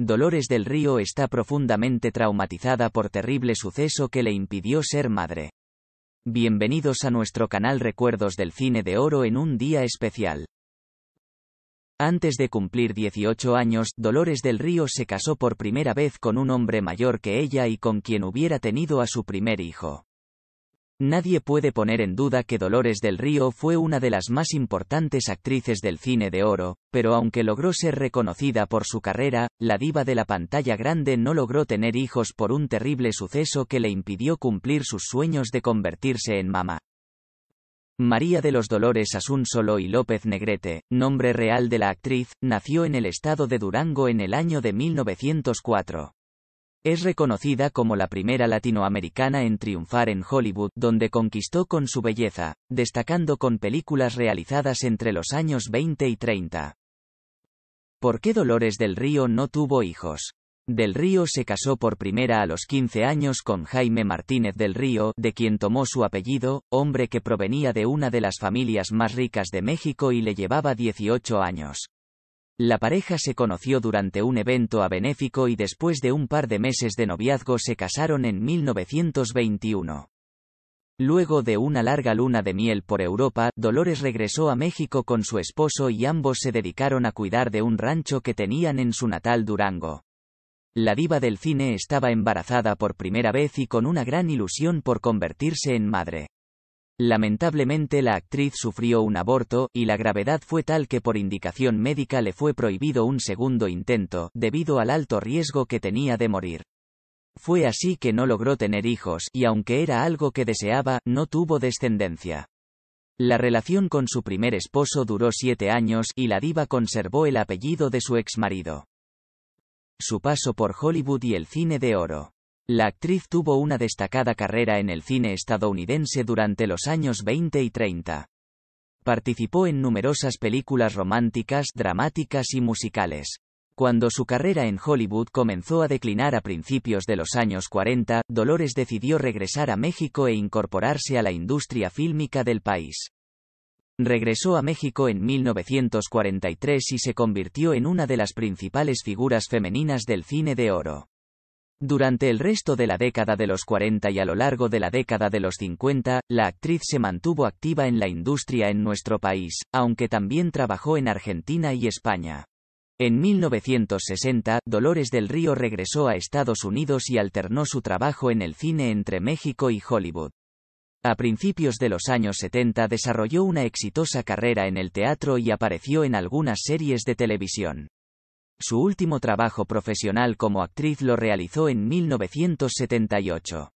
Dolores del Río está profundamente traumatizada por terrible suceso que le impidió ser madre. Bienvenidos a nuestro canal Recuerdos del Cine de Oro en un día especial. Antes de cumplir 18 años, Dolores del Río se casó por primera vez con un hombre mayor que ella y con quien hubiera tenido a su primer hijo. Nadie puede poner en duda que Dolores del Río fue una de las más importantes actrices del cine de oro, pero aunque logró ser reconocida por su carrera, la diva de la pantalla grande no logró tener hijos por un terrible suceso que le impidió cumplir sus sueños de convertirse en mamá. María de los Dolores Solo y López Negrete, nombre real de la actriz, nació en el estado de Durango en el año de 1904. Es reconocida como la primera latinoamericana en triunfar en Hollywood, donde conquistó con su belleza, destacando con películas realizadas entre los años 20 y 30. ¿Por qué Dolores del Río no tuvo hijos? Del Río se casó por primera a los 15 años con Jaime Martínez del Río, de quien tomó su apellido, hombre que provenía de una de las familias más ricas de México y le llevaba 18 años. La pareja se conoció durante un evento a benéfico y después de un par de meses de noviazgo se casaron en 1921. Luego de una larga luna de miel por Europa, Dolores regresó a México con su esposo y ambos se dedicaron a cuidar de un rancho que tenían en su natal Durango. La diva del cine estaba embarazada por primera vez y con una gran ilusión por convertirse en madre. Lamentablemente la actriz sufrió un aborto, y la gravedad fue tal que por indicación médica le fue prohibido un segundo intento, debido al alto riesgo que tenía de morir. Fue así que no logró tener hijos, y aunque era algo que deseaba, no tuvo descendencia. La relación con su primer esposo duró siete años, y la diva conservó el apellido de su exmarido. Su paso por Hollywood y el cine de oro. La actriz tuvo una destacada carrera en el cine estadounidense durante los años 20 y 30. Participó en numerosas películas románticas, dramáticas y musicales. Cuando su carrera en Hollywood comenzó a declinar a principios de los años 40, Dolores decidió regresar a México e incorporarse a la industria fílmica del país. Regresó a México en 1943 y se convirtió en una de las principales figuras femeninas del cine de oro. Durante el resto de la década de los 40 y a lo largo de la década de los 50, la actriz se mantuvo activa en la industria en nuestro país, aunque también trabajó en Argentina y España. En 1960, Dolores del Río regresó a Estados Unidos y alternó su trabajo en el cine entre México y Hollywood. A principios de los años 70 desarrolló una exitosa carrera en el teatro y apareció en algunas series de televisión. Su último trabajo profesional como actriz lo realizó en 1978.